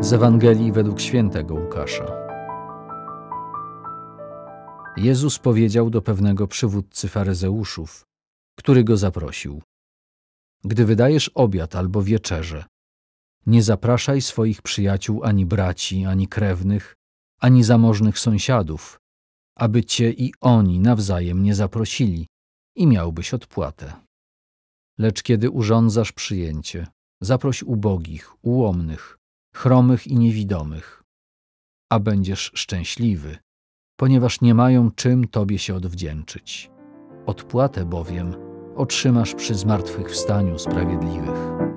Z Ewangelii według świętego Łukasza. Jezus powiedział do pewnego przywódcy faryzeuszów, który go zaprosił: Gdy wydajesz obiad albo wieczerze, nie zapraszaj swoich przyjaciół ani braci, ani krewnych, ani zamożnych sąsiadów, aby cię i oni nawzajem nie zaprosili i miałbyś odpłatę. Lecz kiedy urządzasz przyjęcie, zaproś ubogich, ułomnych, chromych i niewidomych, a będziesz szczęśliwy, ponieważ nie mają czym Tobie się odwdzięczyć. Odpłatę bowiem otrzymasz przy zmartwychwstaniu sprawiedliwych.